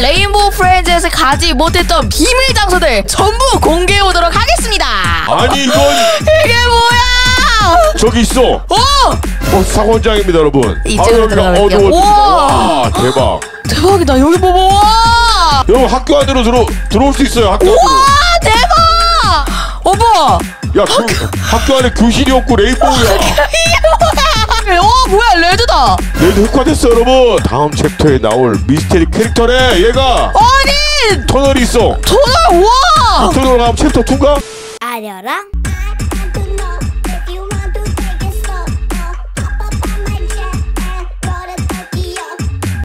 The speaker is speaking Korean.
레인보우 프렌즈에서 가지 못했던 비밀 장소들 전부 공개해 오도록 하겠습니다. 아니 이건 이게 뭐야? 저기 있어. 오! 어 사원장입니다 여러분. 이쪽으로. 우와. 와 대박. 대박이다. 여기 봐봐. 와! 여러분 학교 안으로 들어 들어올 수 있어요 학교 안으로. 와 대박! 오빠. 야 그, 학교 안에 교실이 없고 레인보우야. 레드다. 레드 흑화됐어 여러분. 다음 챕터에 나올 미스테리 캐릭터래 얘가. 아니 터널이 있어. 전화 와. 터널 가면 챕터 2가? 아려랑